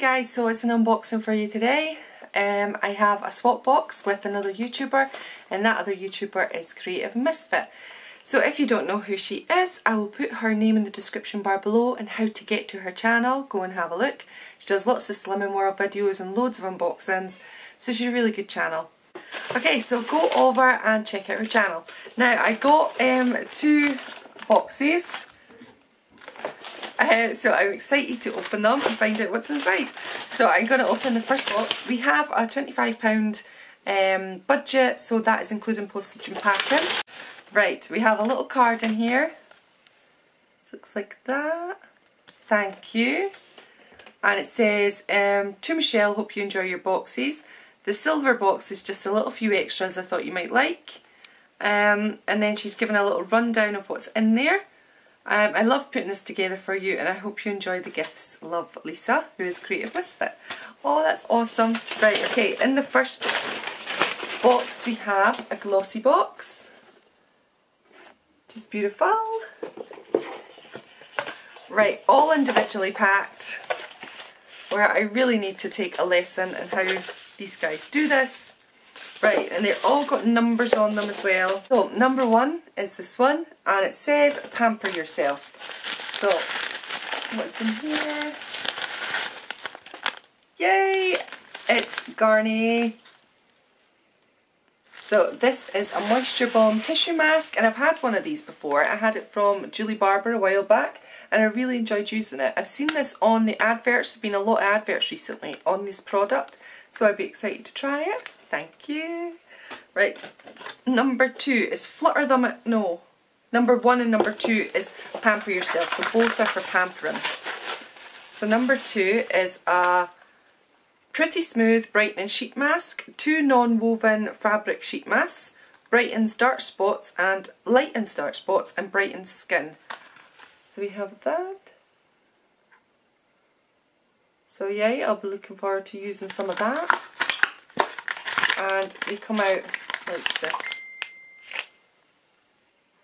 Guys, so it's an unboxing for you today. Um, I have a swap box with another YouTuber and that other YouTuber is Creative Misfit. So if you don't know who she is, I will put her name in the description bar below and how to get to her channel. Go and have a look. She does lots of Slimming World videos and loads of unboxings, so she's a really good channel. Okay, so go over and check out her channel. Now, I got um, two boxes uh, so I'm excited to open them and find out what's inside. So I'm going to open the first box. We have a £25 um, budget, so that is including postage and packing. Right, we have a little card in here. Looks like that. Thank you. And it says, um, to Michelle, hope you enjoy your boxes. The silver box is just a little few extras I thought you might like. Um, and then she's given a little rundown of what's in there. Um, I love putting this together for you and I hope you enjoy the gifts. Love Lisa, who is Creative Misfit. Oh, that's awesome. Right, okay, in the first box we have a glossy box. Just beautiful. Right, all individually packed. Where I really need to take a lesson in how these guys do this. Right, and they've all got numbers on them as well. So, number one is this one, and it says pamper yourself. So, what's in here? Yay! It's Garnier. So this is a Moisture Bomb tissue mask and I've had one of these before. I had it from Julie Barber a while back and I really enjoyed using it. I've seen this on the adverts, there have been a lot of adverts recently on this product so I'd be excited to try it. Thank you. Right, number two is flutter them, no. Number one and number two is pamper yourself, so both are for pampering. So number two is a pretty smooth brightening sheet mask, two non-woven fabric sheet masks, brightens dark spots and lightens dark spots and brightens skin. So we have that. So yay, I'll be looking forward to using some of that and they come out like this.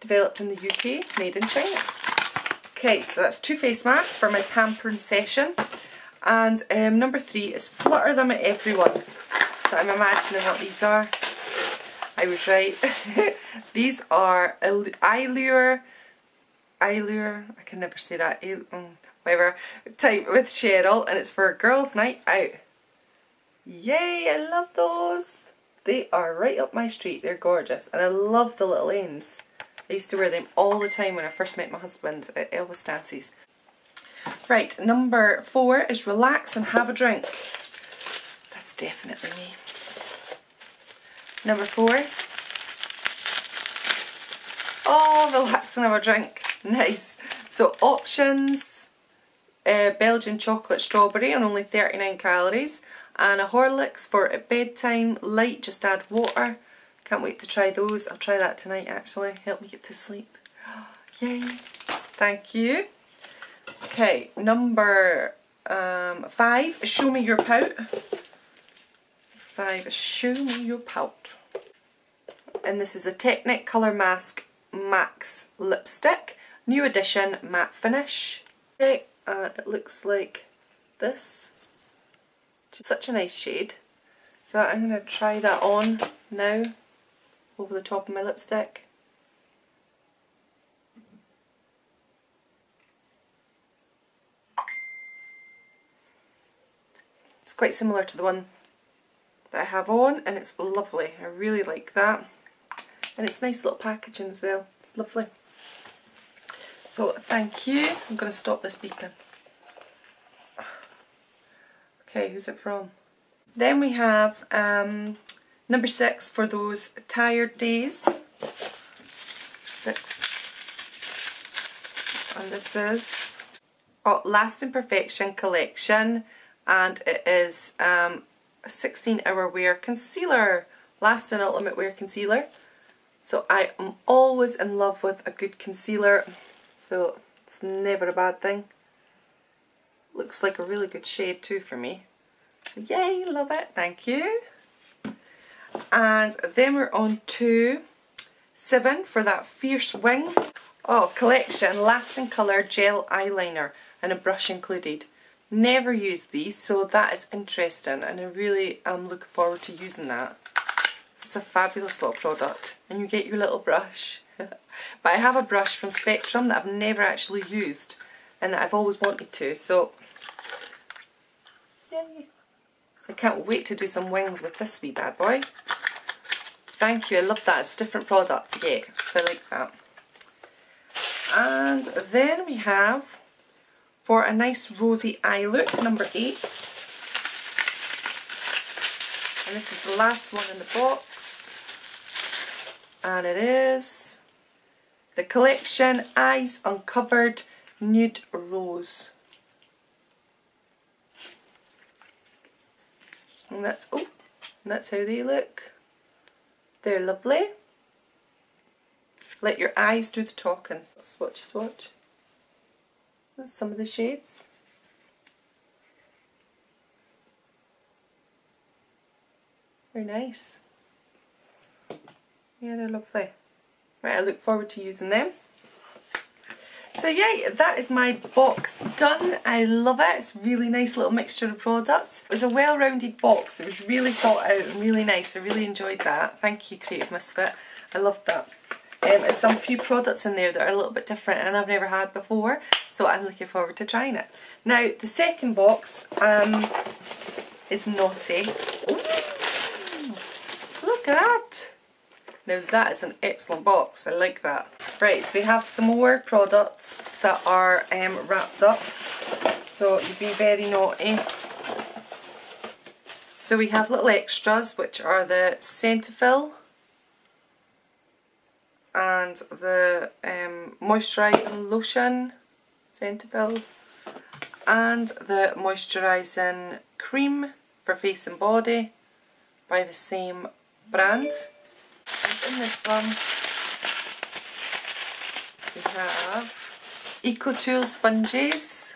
Developed in the UK, made in China. Okay, so that's two face masks for my pampering session. And um, number three is flutter them at everyone. So I'm imagining what these are. I was right. these are Allure, Allure, I can never say that, mm, whatever, type with Cheryl and it's for girls night out. Yay, I love those. They are right up my street. They're gorgeous. And I love the little ends. I used to wear them all the time when I first met my husband at Elvis Dances. Right, number four is relax and have a drink. That's definitely me. Number four. Oh, relax and have a drink. Nice. So options, uh, Belgian chocolate strawberry and only 39 calories and a Horlicks for at bedtime, light, just add water. Can't wait to try those. I'll try that tonight actually, help me get to sleep. Yay, thank you. Okay, number um, five, show me your pout. Five, show me your pout. And this is a Technic Colour Mask Max lipstick. New edition matte finish. Okay, and it looks like this. Such a nice shade. So I'm going to try that on now over the top of my lipstick. It's quite similar to the one that I have on and it's lovely. I really like that. And it's nice little packaging as well. It's lovely. So thank you. I'm going to stop this beeping. Okay, who's it from? Then we have um, number six for those tired days. Six. And this is oh, Lasting Perfection Collection and it is um, a 16 hour wear concealer. Lasting Ultimate Wear Concealer. So I am always in love with a good concealer. So it's never a bad thing. Looks like a really good shade too for me. So yay, love it, thank you. And then we're on to seven for that Fierce Wing. Oh, collection, lasting colour gel eyeliner and a brush included. Never used these, so that is interesting and I really am looking forward to using that. It's a fabulous little product and you get your little brush. but I have a brush from Spectrum that I've never actually used and that I've always wanted to, so yay. So I can't wait to do some wings with this wee bad boy. Thank you, I love that. It's a different product to get, so I like that. And then we have for a nice rosy eye look, number eight. And this is the last one in the box. And it is the collection Eyes Uncovered Nude Rose. And that's, oh, and that's how they look. They're lovely. Let your eyes do the talking. Swatch, swatch That's some of the shades. Very nice. Yeah, they're lovely. Right, I look forward to using them. So yeah, that is my box done. I love it. It's really nice little mixture of products. It was a well-rounded box. It was really thought out and really nice. I really enjoyed that. Thank you, Creative Misfit. I loved that. Um, there's some few products in there that are a little bit different and I've never had before so I'm looking forward to trying it. Now the second box um, is naughty. Ooh, look at that! Now that is an excellent box, I like that. Right, so we have some more products that are um, wrapped up so you'd be very naughty. So we have little extras which are the Cetaphil and the um, moisturising lotion, Cetaphil, and the moisturising cream for face and body by the same brand. And in this one we have EcoTool sponges.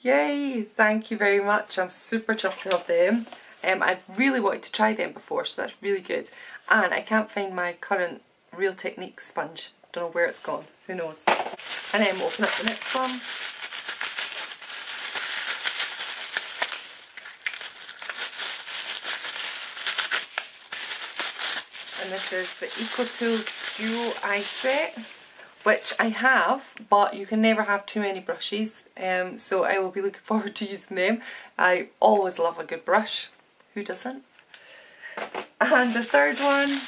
Yay! Thank you very much. I'm super chuffed to have them. Um, I've really wanted to try them before, so that's really good. And I can't find my current Real Technique sponge. Don't know where it's gone. Who knows? And then we'll open up the next one. And this is the EcoTools Duo Eye Set which I have, but you can never have too many brushes, um, so I will be looking forward to using them. I always love a good brush. Who doesn't? And the third one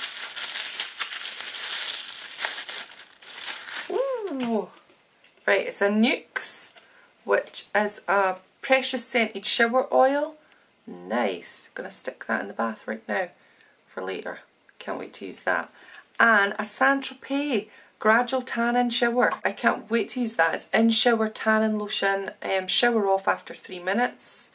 Ooh. Right, it's a Nuxe, which is a precious scented shower oil. Nice. Gonna stick that in the bath right now for later. Can't wait to use that. And a Saint Tropez gradual tanning shower. I can't wait to use that. It's in shower tan tanning lotion. Um, shower off after three minutes.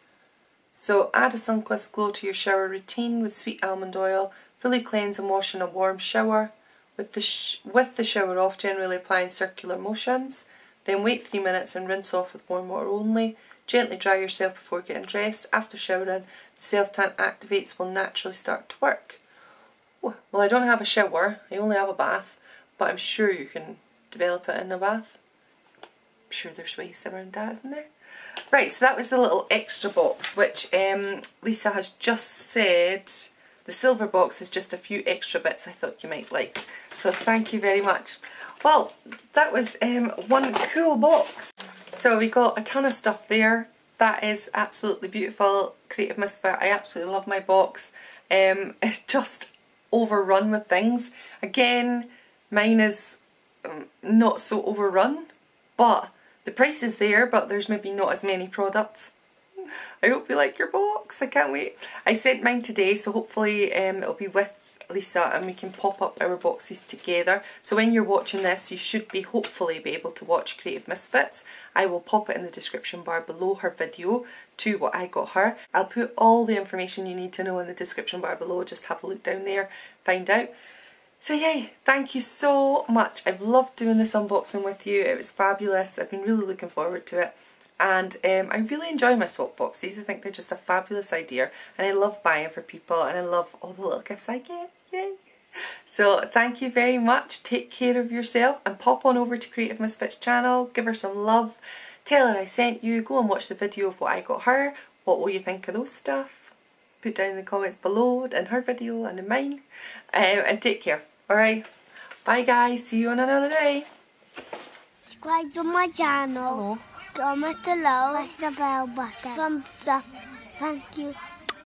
So add a sun-kissed glow to your shower routine with sweet almond oil. Fully cleanse and wash in a warm shower. With the, with the shower off, generally applying circular motions. Then wait 3 minutes and rinse off with warm water only. Gently dry yourself before getting dressed. After showering, the self-tan activates will naturally start to work. Well, I don't have a shower, I only have a bath, but I'm sure you can develop it in the bath. I'm sure there's ways around that, isn't there? Right, so that was the little extra box, which um, Lisa has just said the silver box is just a few extra bits I thought you might like. So thank you very much. Well, that was um, one cool box. So we got a ton of stuff there. That is absolutely beautiful. Creative Misfit, I absolutely love my box. Um, it's just overrun with things. Again, mine is um, not so overrun, but the price is there, but there's maybe not as many products. I hope you like your box. I can't wait. I sent mine today, so hopefully um, it'll be with Lisa and we can pop up our boxes together. So when you're watching this you should be hopefully be able to watch Creative Misfits. I will pop it in the description bar below her video to what I got her. I'll put all the information you need to know in the description bar below. Just have a look down there, find out. So yay, thank you so much. I've loved doing this unboxing with you. It was fabulous. I've been really looking forward to it and um, I really enjoy my swap boxes. I think they're just a fabulous idea and I love buying for people and I love all the little gifts I get. Yay! So thank you very much. Take care of yourself and pop on over to Creative Misfits channel. Give her some love. Tell her I sent you. Go and watch the video of what I got her. What will you think of those stuff? Put down in the comments below in her video and in mine. Um, and take care. Alright. Bye guys. See you on another day. Subscribe to my channel. Hello. Comment below. Press the bell button. Thumbs up. Thank you.